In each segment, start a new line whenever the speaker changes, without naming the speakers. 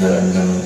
Amen.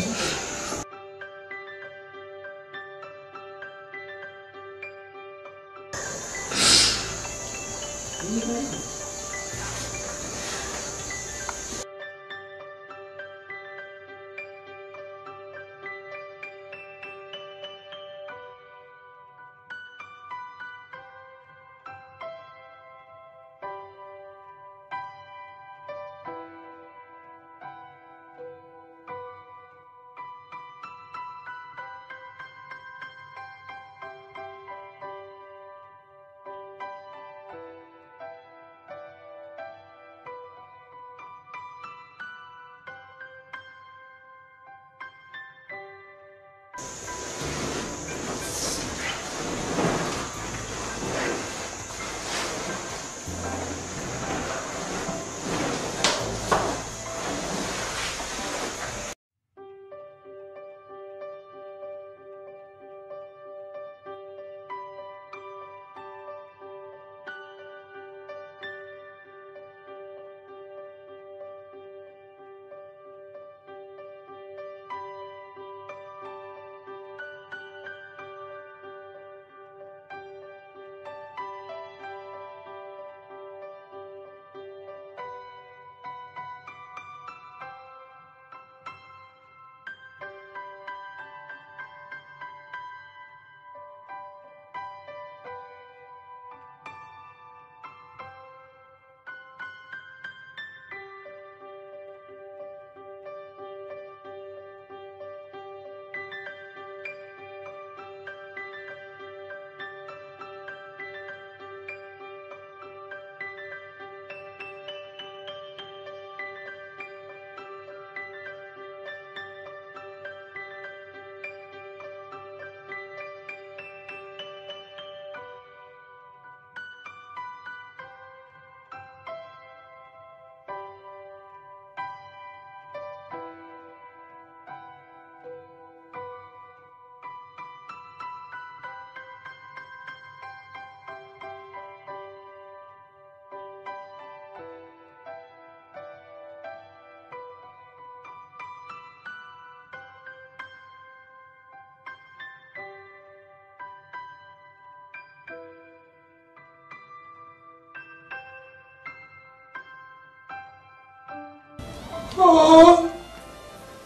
Byose
bizarangira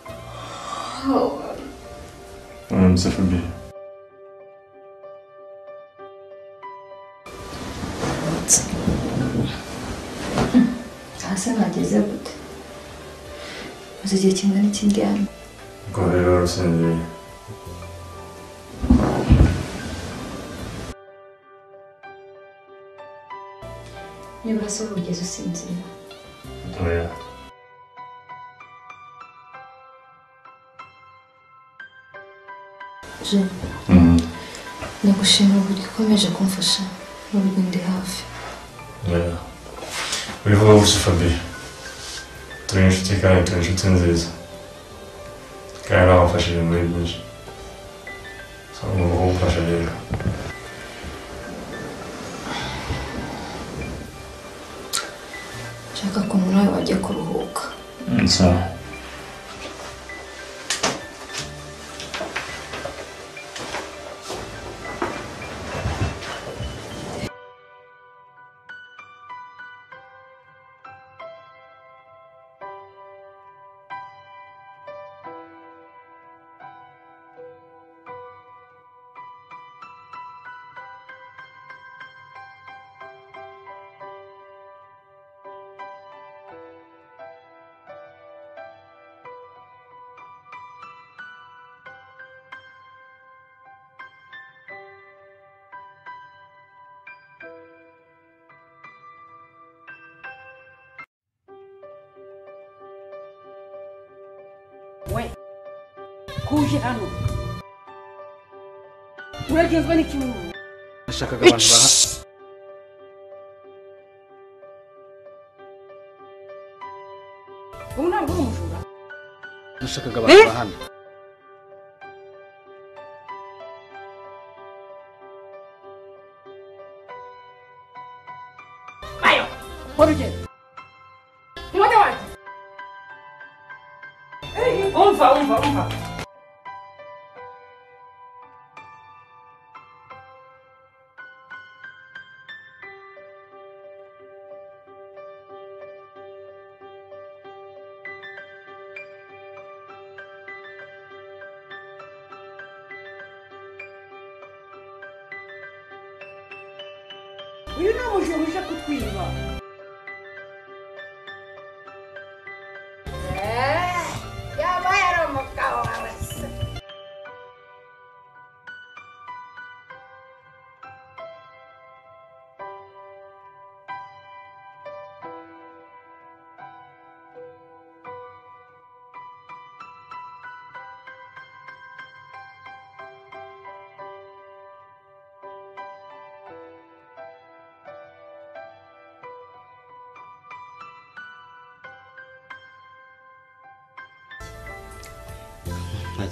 neza uramutse Fabi
hasi nageze gute maze igihe kingana iki ndyamye
ubwo rero warasinziriye
niba se wigeze usinzira ndagushimira uburyo ukomeje kumfasha n'uburyo ndi hafi.
Oya wivuga gusa Fabi. Turi inshuti kandi turi inshuti nziza. Kandi nawe wamfashije muri byinshi. So ngomba kugufasha rero.
Nshaka ko nawe wajya kuruhuka.
Sawa
uje hano uragenzwa n'ikimumu
nashakaga abantu baha
ubu ntabwo uri umujura
nashakaga abantu bahana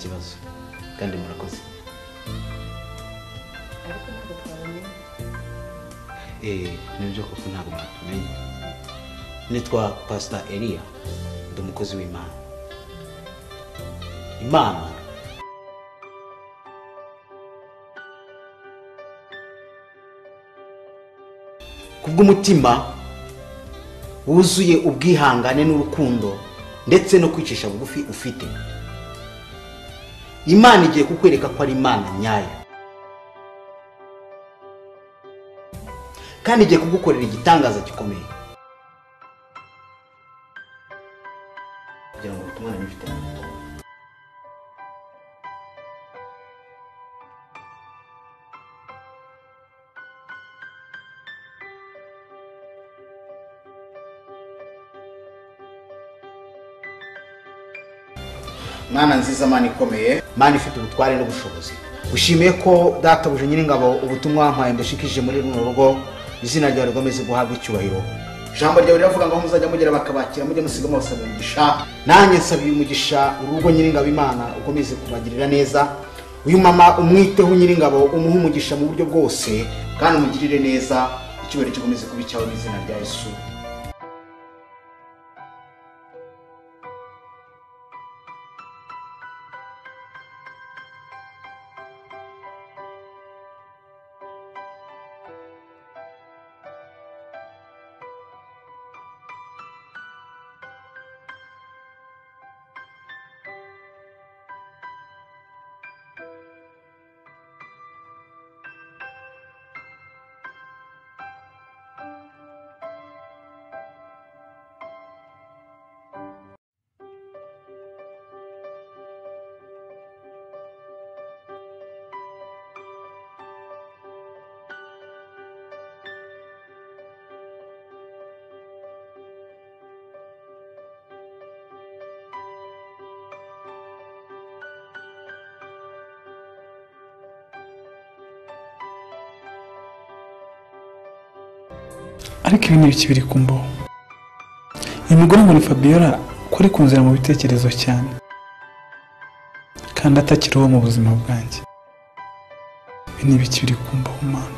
kibazo kandi murakoze
ariko ntabwo twabamenye
eee ni byo koko ntabwo mwatumenye nitwa pasita eliya ndi umukozi w'imana imana kubw'umutima wuzuye ubwihangane n'urukundo ndetse no kwicisha bugufi ufite. Imana igiye kukwereka ko ari imana nyayo. Kandi igiye kugukorera igitangaza gikomeye. Mana nziza mana ikomeye. Mana ifite ubutware n'ubushobozi. Ushimiye ko databuje nyiringabo ubutumwa wampaye ndashikije muri runo rugo izina ryawe rikomeze guhabwa icyubahiro. Ijambo ryawe riravuga ngo muzajya mugera bakabakira mujye musigamo basaba umugisha. Nanjye nsabiye umugisha urugo nyiringabo imana ukomeze kubagirira neza. Uyu mama umwiteho nyiringabo umuhe umugisha mu buryo bwose kandi umugirire neza icyubahiro gikomeze kuba icyawe mu izina rya yesu.
Ariko ibi ni ibiki biri kumbaho uyu mugore ni fabiola ari kunzira mu bitekerezo cyane. Kandi atakiriho mu buzima bwanjye. Ibi ni ibiki biri kumbaho mana.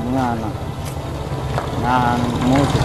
Umwana ni ahantu muzi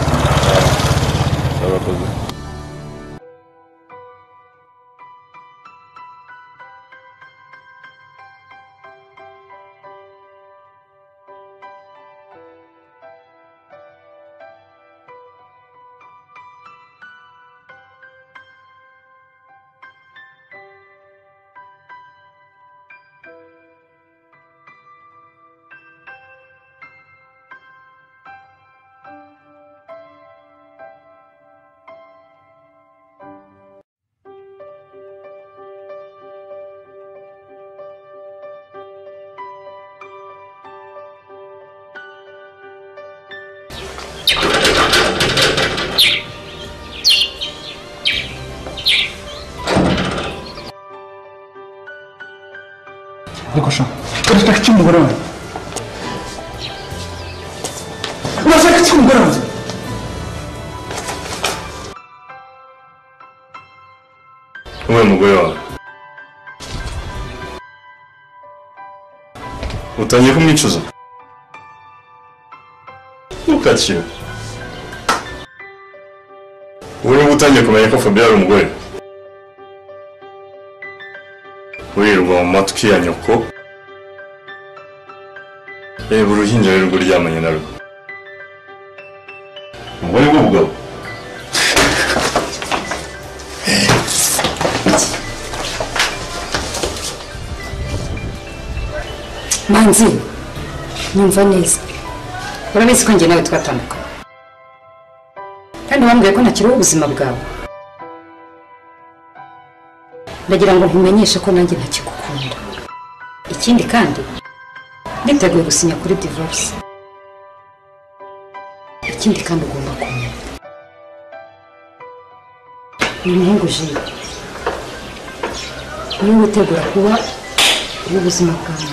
Лукаша,
просто так чем говорим? Просто так чем говорим? 왜
누구야? 어떤 흥미추죠? 똑같이. Utangiye kumenya ko Fabien ari umugore. Wirirwa mu matwi ya nyoko. Reba uruhinja rero rwo uryamanye na rwo. umugore ni bugabo.
manzi nyumva neza urabizi ko njye nawe twatandukanye kandi wambwiye ko ntakiriho ubuzima bwawe. Ndagira ngo nkumenyeshe ko nanjye ntakigukunda. Ikindi kandi nditeguye gusinya kuri divorce. Ikindi kandi ugomba kumenya. Uyu muhungu jire ni we witegura kuba uw'ubuzima bwanjye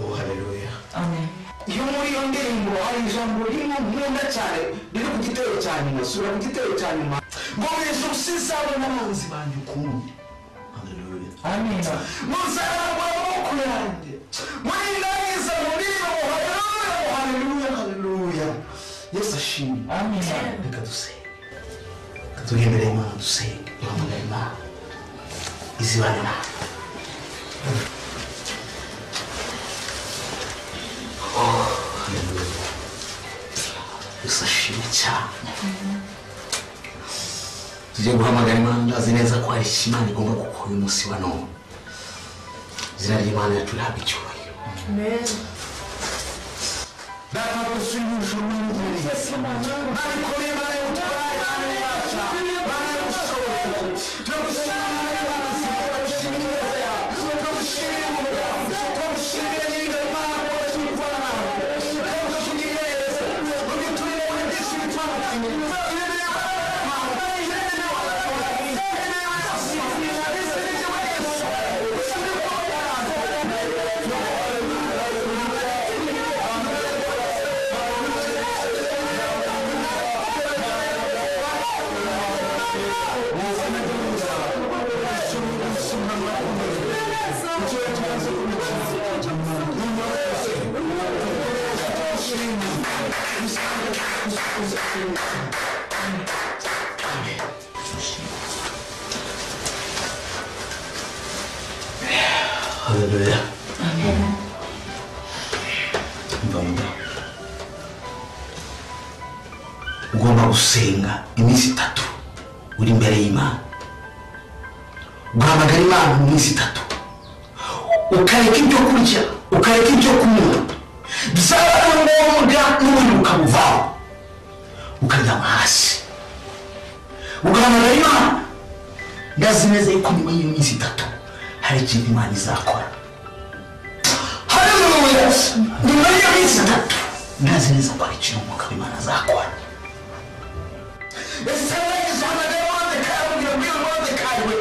oh haleluya amen. Iyo muri iyo ndirimbo hari ijambo rimwe nkunda cyane. Riri ku gitero cya nyuma sura ku gitero cya nyuma. Ngo yesu usizabona abanzi banjye ukundi haleluya amina muzarangwa amaboko yanjye. Muri ndahiza muri iyo haleluya haleluya haleluya yesu ashimwe amina reka dusenge. Reka imana dusenge. Duhamagara imana. Izibane nawe usashime cyane tujye guhamagara imana neza ko hari icyo imana igomba gukora uyu munsi wa none izina ry'imana yacu icyubahiro haleluya n'ubundi ukabuvaho ukaryama hasi ugahamagara imana. Ndazi neza yuko nyuma y'iyo minsi itatu hari ikintu imana izakora. Haleluya nyuma y'iyo minsi itatu. Ndazi neza ko hari ikintu umwuka w'imana azakora. Ese ijana rero mordekayi amubwira mbwira mordekayi we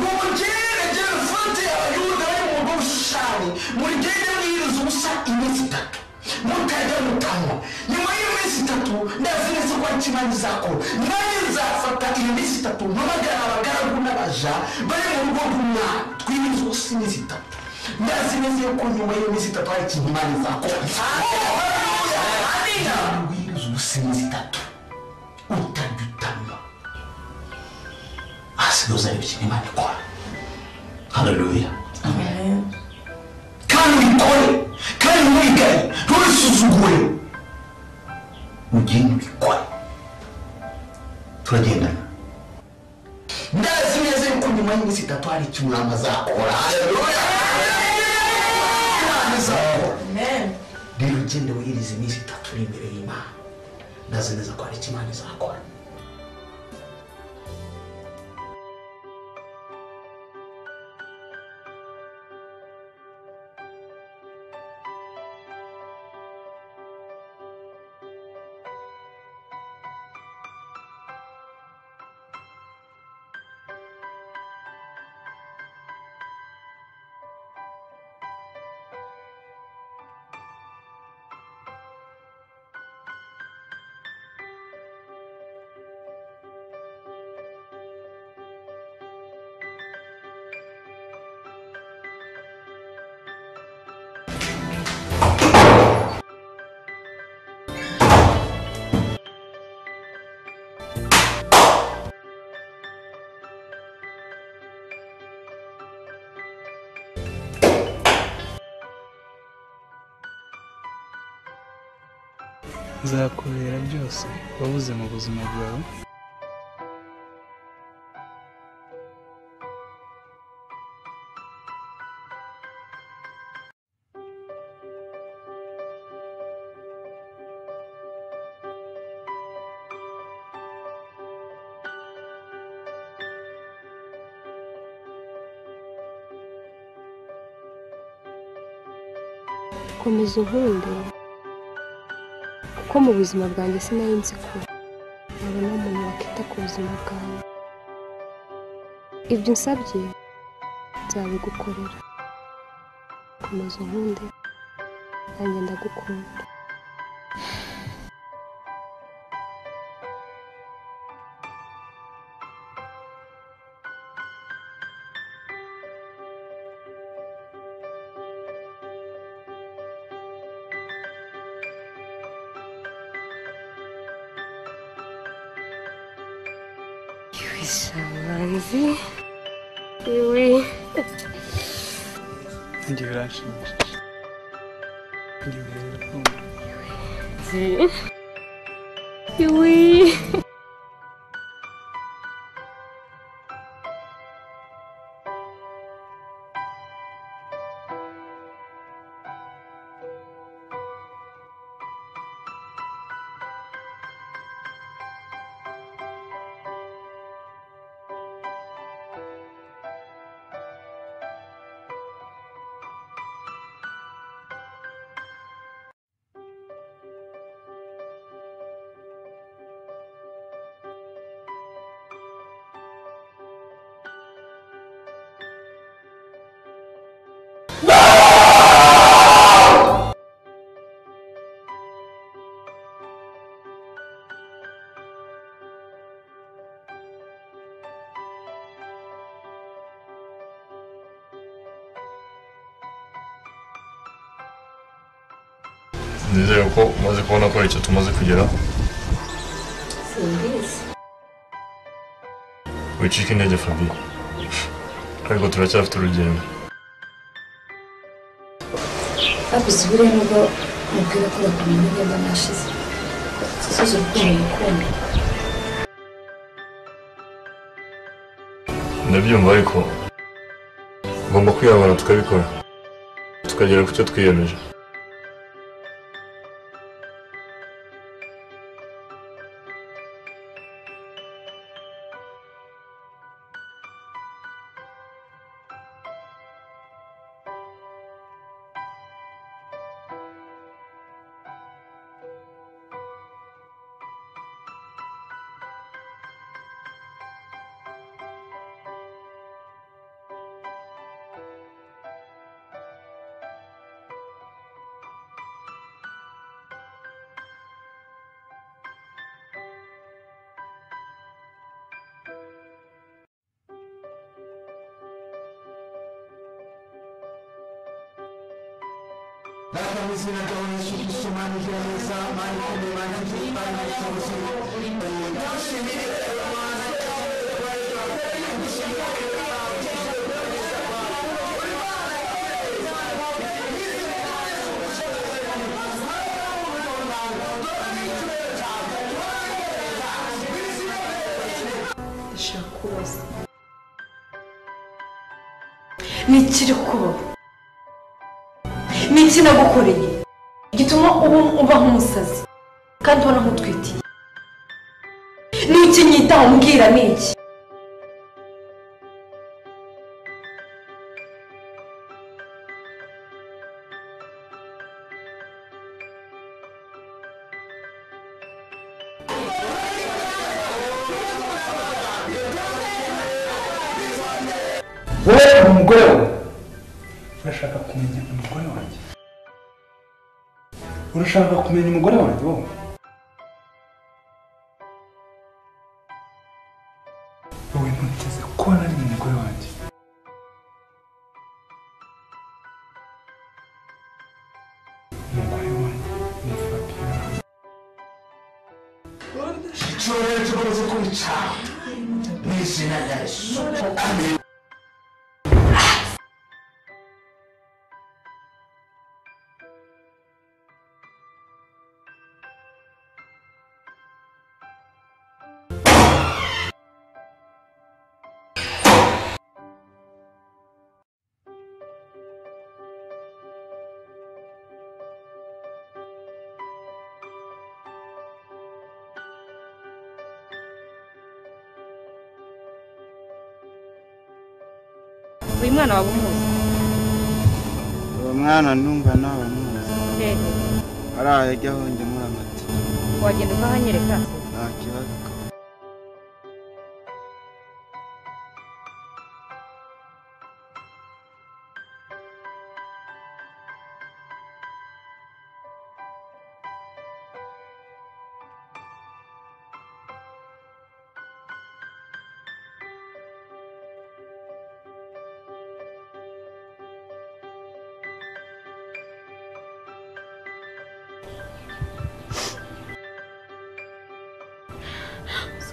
mugende genda ufate abayuda bari mu rugo rushushani mugende mwiriza ubusa iminsi itatu. Mutajya mutanywa nyuma y'iminsi minsi itatu ndazi neza ko hari ikintu izakora nanjye nzafata iyo minsi itatu mpamagara abagaragu n'abaja bari mu rugo rw'umwana twiriza ubusa iminsi itatu ndazi neza yuko nyuma y'iminsi minsi itatu hari ikintu imana izakora wiriza ubusa iminsi itatu utajya utanywa hasigaye uzareba ikintu imana ikora haleluya kandi ubikore kandi ntubigaye ntubisuzugure ugende ubikore turagendana ndazi neza yuko nyuma y'iminsi itatu hari icyo umwami azakora rero ugende wiyiriza iminsi itatu uri imbere y'imana ndazi neza ko hari icyo imana izakora
nzakubera byose wabuze mu buzima bwawe.
Komeza unkunde kuko mu buzima bwanjye sinari nzi ko nabona umuntu wakita ku buzima bwanjye. Ibyo unsabye nzabigukorera. Komeza unkunde nanjye ndagukunda.
Samanzi. Kiwi. Congratulations. Kiwi. Kiwi. Yui. Icyo tumaze kugeraho wicika intege fabi ariko turacyafite urugendo
habuze ibiriya nubwo mubwira ko bakamenya imyenda nashize sisoze urukundo mukunda
ndabyumva ariko ugomba kwiyabona tukabikora tukagera ku cyo twiyemeje
Baba mizina ni iki nagukoreye gituma uba uba nk'umusazi. Kandi ubona nk'utwitiye. Ni iki nyitaho mbwira ni iki?
Urashaka kumenya umugore wanjye wowe
uyu mwana waba umuzi
uwo mwana numva nawe muzi
hehe
ariya yajya ahonge muri amata
wagenda ukahanyereka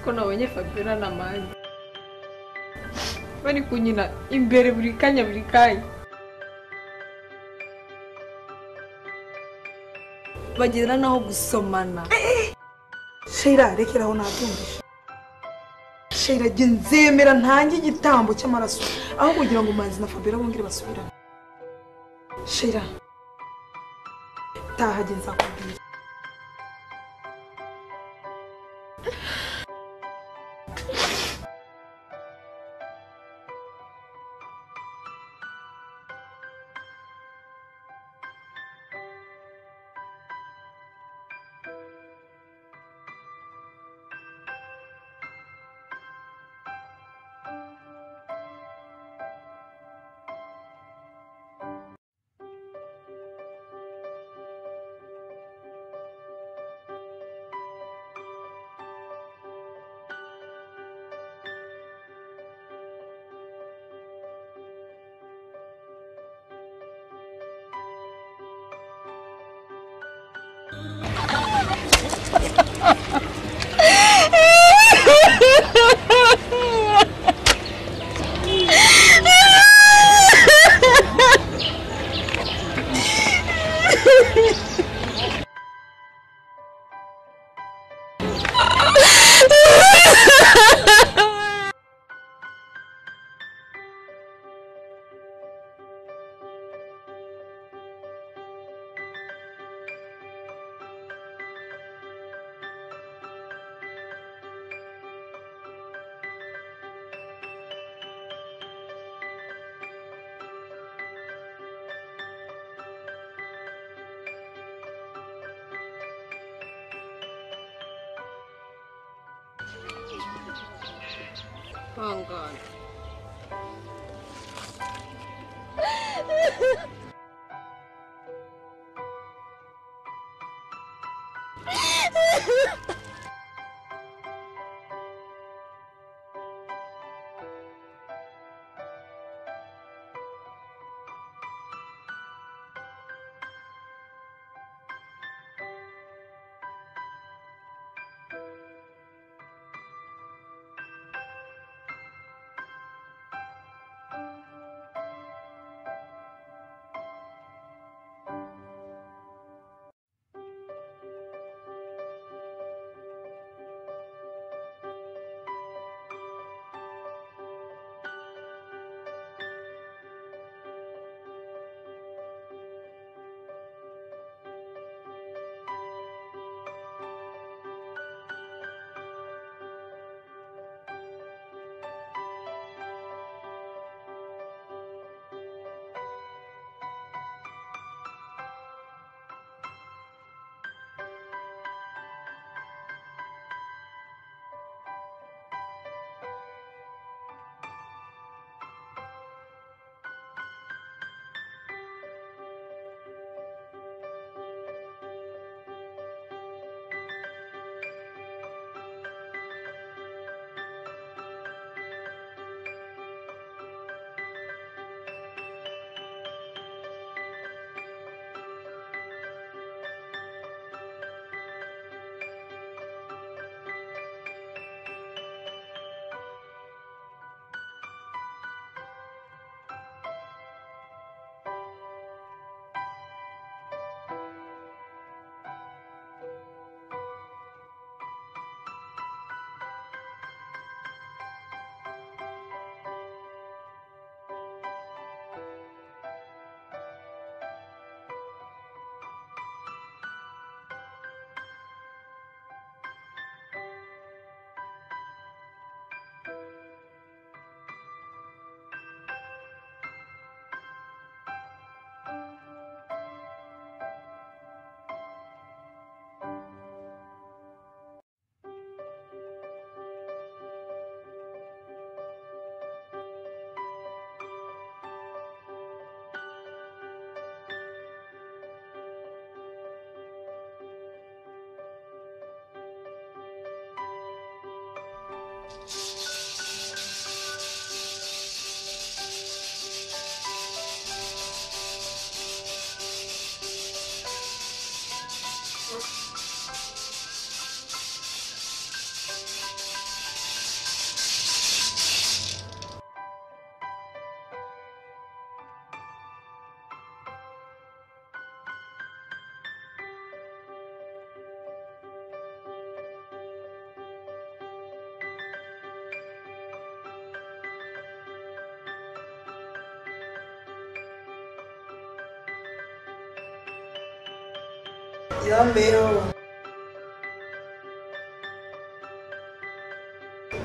siko nabonye fabiola na mani bari kunyina imbere buri kanya buri kanya bagera naho gusomana
shira rekeraho nabyumvishe shira jye nzemera ntange igitambo cy'amaraso aho kugira ngo manzi na fabiola bongere basubirane shira taha jye nzakubwira
Oh, God.
yambeho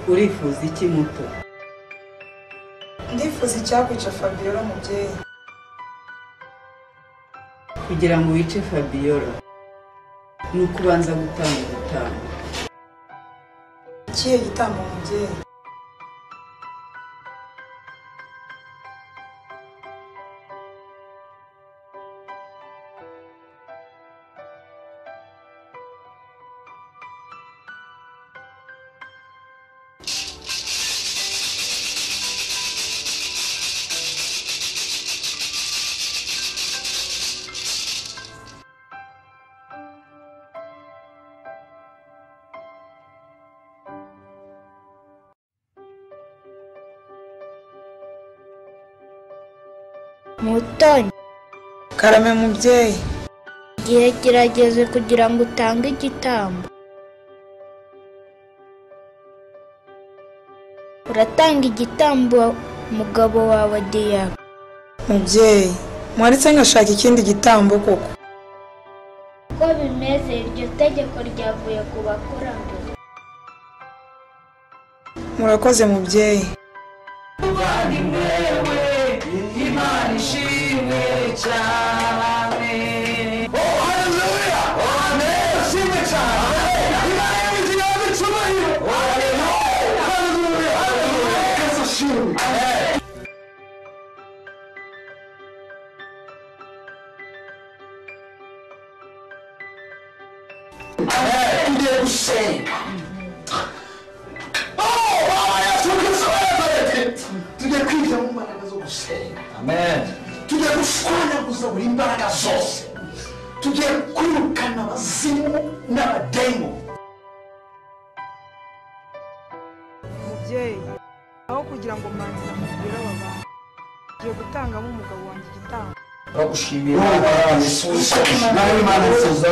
urifuza iki muto?
Ndifuza icyakwica fabiola mubyeyi
kugira ngo wice fabiola ni uko ubanza gutanga ubutanga
ikihe gitambo mubyeyi
mutoni.
Karame mubyeyi.
Igihe kirageze kugira ngo utange igitambo. Uratanga igitambo umugabo wawe diyaba
mubyeyi mwaretse ngashaka ikindi gitambo koko?
Uko bimeze iryo tegeko ryavuye ku bakurambere.
Murakoze mubyeyi.
Tugiye gusenga tugiye kwiga mu mbaraga zo gusenga tugiye gushwanyaguza buri imbaraga zose tugiye kwirukana abazimu n'abademu
mubyeyi aho kugira ngo manzi namubwire aba bantu ngiye gutangamo umugabo wanjye igitambo
Uczciwie, za... Proszę nie ma za...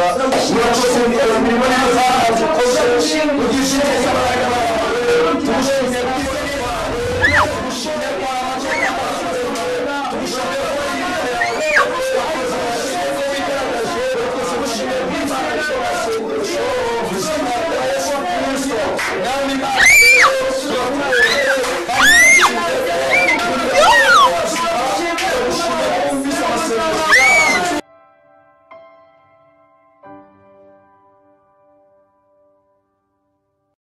Proszę.